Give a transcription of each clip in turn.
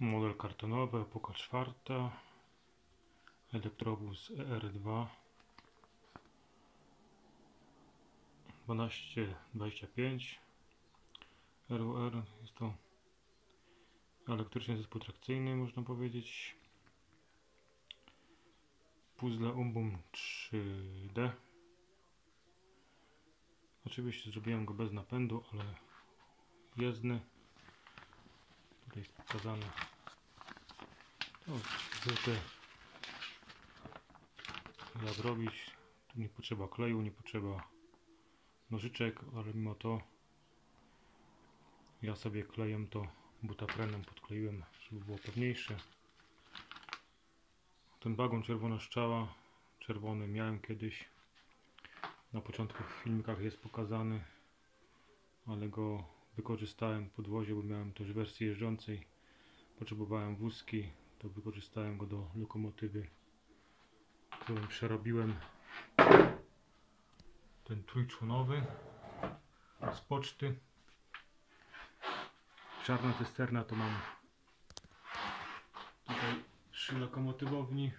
Model kartonowy, epoka czwarta. Elektrobus ER2. 1225 RUR jest to elektryczny zespół trakcyjny można powiedzieć puzzle Umbum 3D oczywiście zrobiłem go bez napędu ale jezdny tutaj jest pokazane to zwykle jak robić tu nie potrzeba kleju, nie potrzeba nożyczek, ale mimo to ja sobie klejem to butaprenem podkleiłem, żeby było pewniejsze. Ten wagon czerwona szczała, czerwony miałem kiedyś. Na początku w filmikach jest pokazany, ale go wykorzystałem w podwozie, bo miałem też wersję jeżdżącej. Potrzebowałem wózki, to wykorzystałem go do lokomotywy, którą przerobiłem ten trójczłonowy z poczty. Czarna cysterna to mam tutaj przy lokomotywowni.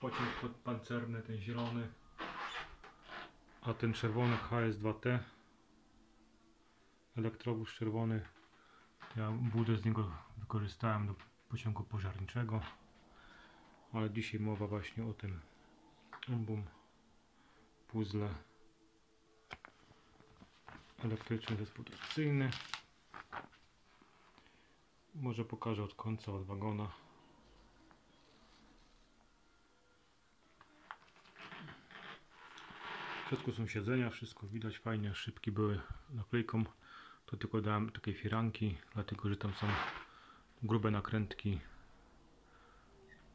Pociąg pancerny, ten zielony. A ten czerwony HS2T. Elektrobus czerwony. Ja budę z niego wykorzystałem do pociągu pożarniczego. Ale dzisiaj mowa właśnie o tym Umbum puzzle elektryczny zespół może pokażę od końca od wagona. W środku są siedzenia wszystko widać fajnie szybki były naklejką. To tylko dałem takiej firanki dlatego że tam są grube nakrętki.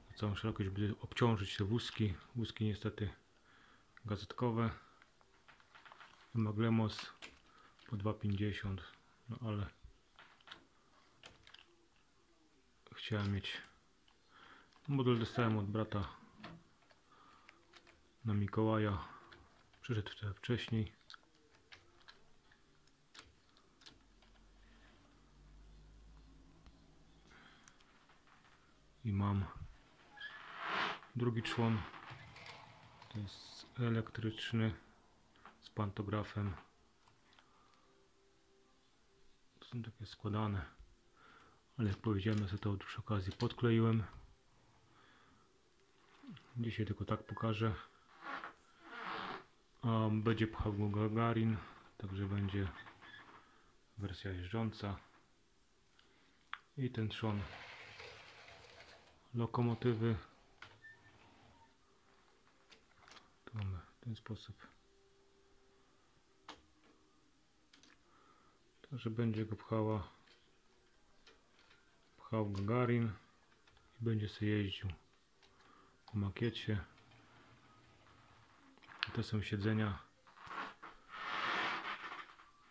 Na całą szerokość żeby obciążyć te wózki. Wózki niestety gazetkowe. Maglemos po 2,50 no ale chciałem mieć model dostałem od brata na Mikołaja. Przyszedł wtedy wcześniej i mam drugi człon to jest elektryczny z pantografem. To są takie składane. Ale jak powiedziałem, ja sobie to przy okazji podkleiłem. Dzisiaj tylko tak pokażę. A będzie pchał go Gagarin, także będzie wersja jeżdżąca. I ten trzon lokomotywy Tu mamy w ten sposób. Także będzie go pchała pchał Gagarin i będzie sobie jeździł po makiecie. To są siedzenia.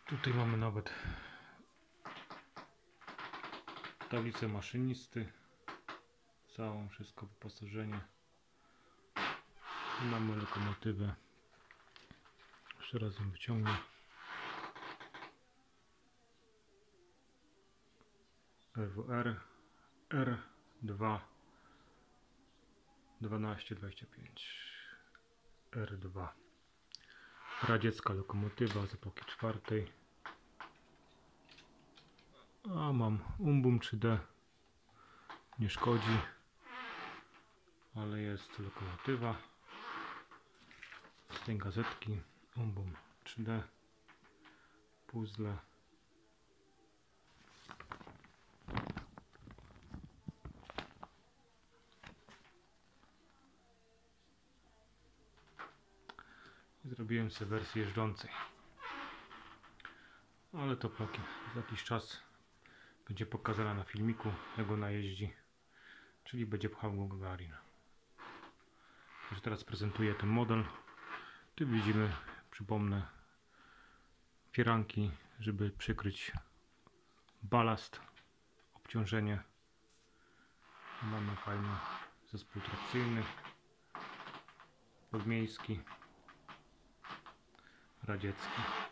Tutaj mamy nawet tablicę maszynisty. Całą wszystko wyposażenie. I mamy lokomotywę. Jeszcze raz ją wyciągnę. RWR R2 1225 R2 Radziecka lokomotywa z epoki czwartej. A mam Umbum 3D. Nie szkodzi, ale jest lokomotywa. Z tej gazetki. Umbum 3D puzzle. Zrobiłem sobie wersję jeżdżącej. Ale to za jakiś czas będzie pokazana na filmiku jak najeździ czyli będzie pchał go Także teraz prezentuję ten model tu widzimy, przypomnę, firanki, żeby przykryć balast, obciążenie. Mamy fajny zespół trakcyjny, podmiejski, radziecki.